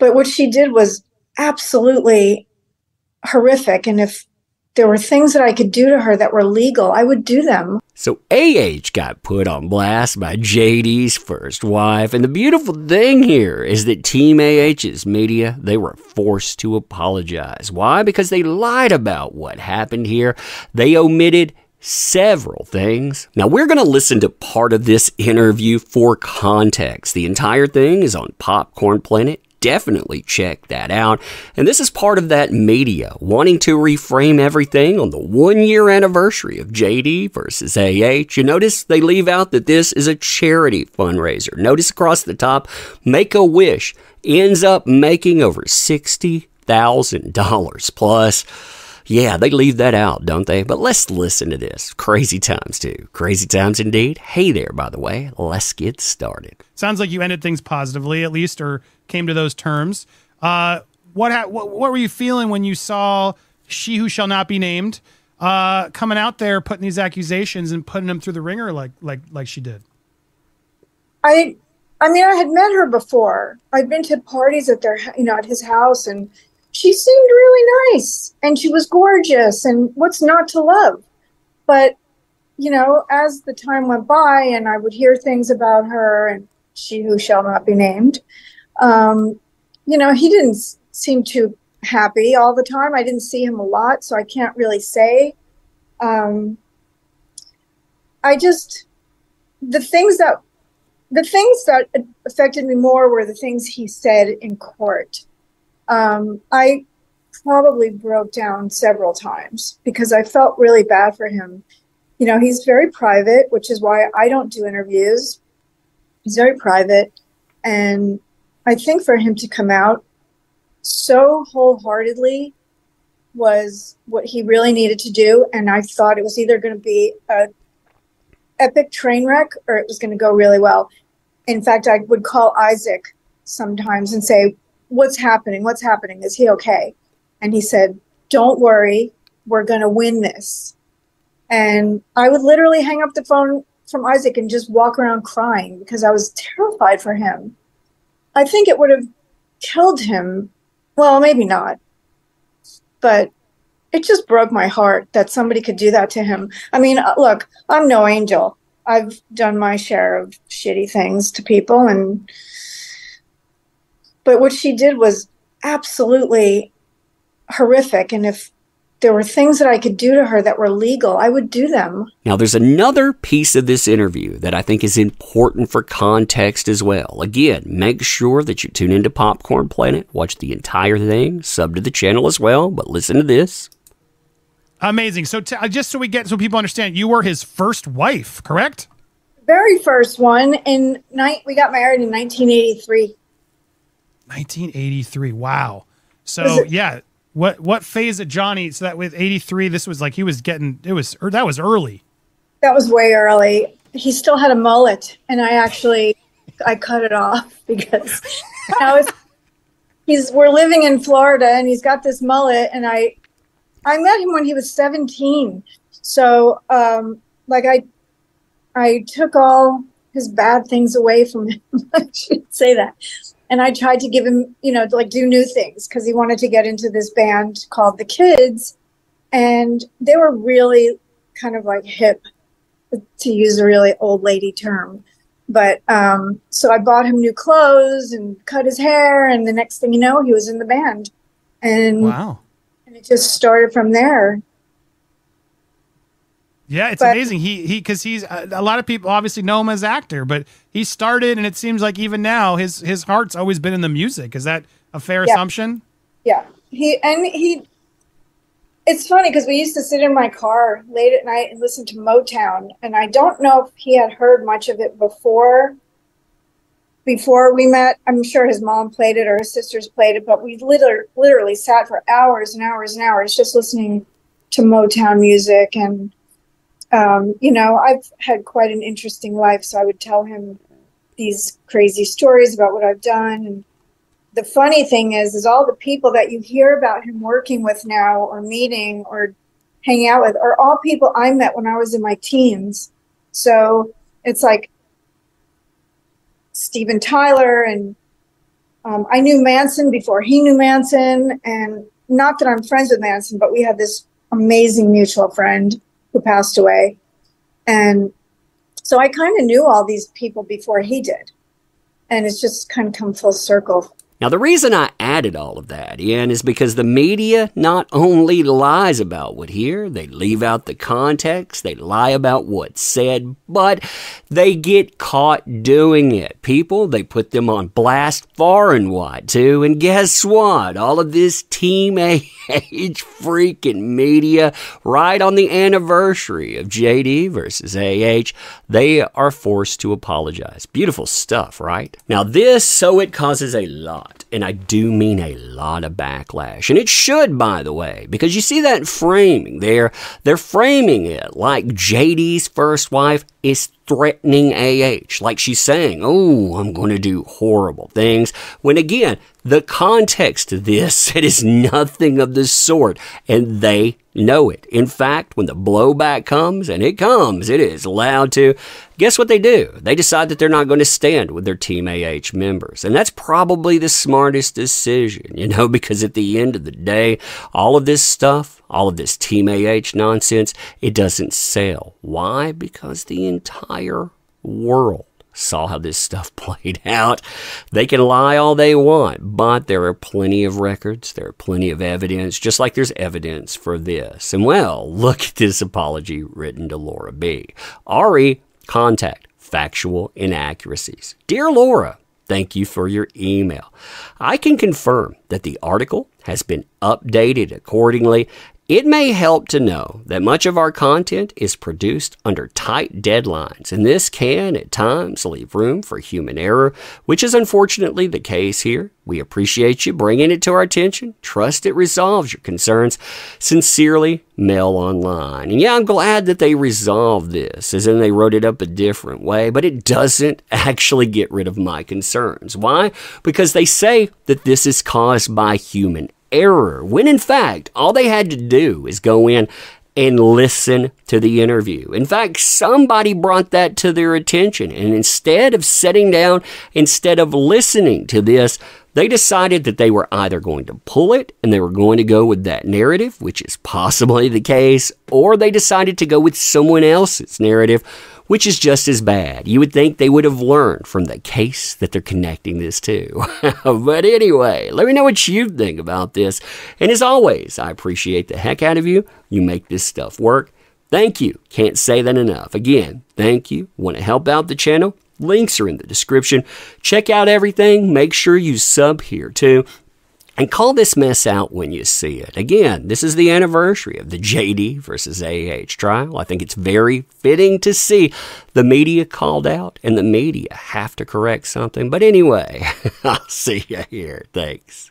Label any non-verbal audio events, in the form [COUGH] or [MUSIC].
but what she did was absolutely horrific. And if there were things that I could do to her that were legal, I would do them. So AH got put on blast by JD's first wife. And the beautiful thing here is that Team AH's media, they were forced to apologize. Why? Because they lied about what happened here. They omitted several things. Now, we're going to listen to part of this interview for context. The entire thing is on Popcorn Planet definitely check that out. And this is part of that media wanting to reframe everything on the one year anniversary of JD versus AH. You notice they leave out that this is a charity fundraiser. Notice across the top, Make a Wish ends up making over $60,000 plus. Yeah, they leave that out, don't they? But let's listen to this. Crazy times, too. Crazy times indeed. Hey there, by the way. Let's get started. Sounds like you ended things positively, at least, or came to those terms. Uh, what, ha- what what were you feeling when you saw she who shall not be named uh, coming out there, putting these accusations and putting them through the ringer like like like she did? I I mean, I had met her before. I'd been to parties at their, you know, at his house, and she seemed really nice and she was gorgeous and what's not to love? But you know as the time went by and i would hear things about her and she who shall not be named um, you know he didn't seem too happy all the time. I didn't see him a lot so i can't really say. Um, i just the things that the things that affected me more were the things he said in court um, I probably broke down several times because I felt really bad for him. You know, he's very private, which is why I don't do interviews. He's very private. And I think for him to come out so wholeheartedly was what he really needed to do. And I thought it was either going to be a epic train wreck or it was going to go really well. In fact, I would call Isaac sometimes and say, what's happening? What's happening? Is he okay? And he said, Don't worry, we're going to win this. And I would literally hang up the phone from Isaac and just walk around crying because I was terrified for him. I think it would have killed him. Well, maybe not. But it just broke my heart that somebody could do that to him. I mean, uh, look, I'm no angel. I've done my share of shitty things to people and but what she did was absolutely horrific. And if there were things that I could do to her that were legal, I would do them. Now, there's another piece of this interview that I think is important for context as well. Again, make sure that you tune into Popcorn Planet, watch the entire thing, sub to the channel as well, but listen to this. Amazing. So, t- uh, just so we get so people understand, you were his first wife, correct? Very first one. In night, we got married in 1983. 1983. Wow. So yeah, what what phase of Johnny? So that with 83, this was like he was getting it was or that was early. That was way early. He still had a mullet, and I actually I cut it off [LAUGHS] because I was. He's we're living in Florida, and he's got this mullet, and I I met him when he was 17. So um, like I I took all his bad things away from him. [LAUGHS] I should say that and I tried to give him, you know, like do new things because he wanted to get into this band called The Kids, and they were really kind of like hip, to use a really old lady term. But um, so I bought him new clothes and cut his hair, and the next thing you know, he was in the band, and wow, and it just started from there. Yeah, it's but, amazing. He he because he's uh, a lot of people obviously know him as actor, but he started, and it seems like even now his his heart's always been in the music. Is that a fair yeah. assumption? Yeah, he and he. It's funny because we used to sit in my car late at night and listen to Motown, and I don't know if he had heard much of it before. Before we met, I'm sure his mom played it or his sisters played it, but we literally literally sat for hours and hours and hours just listening to Motown music and um, you know, I've had quite an interesting life, so I would tell him these crazy stories about what I've done. And the funny thing is, is all the people that you hear about him working with now, or meeting, or hanging out with, are all people I met when I was in my teens. So it's like Steven Tyler and um, I knew Manson before he knew Manson, and not that I'm friends with Manson, but we had this amazing mutual friend who passed away, and so I kind of knew all these people before he did, and it's just kind of come full circle. Now, the reason I added all of that in is because the media not only lies about what here, they leave out the context, they lie about what's said, but they get caught doing it. People, they put them on blast far and wide too. And guess what? All of this Team AH [LAUGHS] freaking media, right on the anniversary of JD versus AH, they are forced to apologize. Beautiful stuff, right? Now, this, so it causes a lot, and I do mean a lot of backlash. And it should, by the way, because you see that framing there. They're framing it like JD's first wife is threatening AH, like she's saying, Oh, I'm going to do horrible things. When again, the context of this, [LAUGHS] it is nothing of the sort, and they know it. In fact, when the blowback comes, and it comes, it is loud to, guess what they do? They decide that they're not going to stand with their Team AH members. And that's probably the smartest decision, you know, [LAUGHS] because at the end of the day, all of this stuff, all of this Team AH nonsense, it doesn't sell. Why? Because the entire world saw how this stuff [LAUGHS] played out. They can lie all they want, but there are plenty of records, there are plenty of evidence, just like there's evidence for this. And well, look at this apology written to Laura B. Ari, contact factual inaccuracies. Dear Laura, Thank you for your email. I can confirm that the article has been updated accordingly it may help to know that much of our content is produced under tight deadlines, and this can at times leave room for human error, which is unfortunately the case here. We appreciate you bringing it to our attention. Trust it resolves your concerns. Sincerely, Mail Online. And yeah, I'm glad that they resolved this, as in they wrote it up a different way, but it doesn't [LAUGHS] actually get rid of my concerns. Why? Because they say that this is caused by human error, when in fact, all they had to do is go in and listen to the interview. In fact, somebody brought that to their attention, and instead of sitting down, instead of listening to this, they decided that they were either going to pull it and they were going to go with that narrative, which is possibly the case, or they decided to go with someone else's narrative, which is just as bad. You would think they would have learned from the case that they're connecting this to. [LAUGHS] but anyway, let me know what you think about this. And as always, I appreciate the heck out of you. You make this stuff work. Thank you. Can't say that enough. Again, thank you. Want to help out the channel? Links are in the description. Check out everything. Make sure you sub here too. And call this mess out when you see it. Again, this is the anniversary of the JD versus AH trial. I think it's very fitting to see the media called out and the media have to correct something. But anyway, [LAUGHS] I'll see you here. Thanks.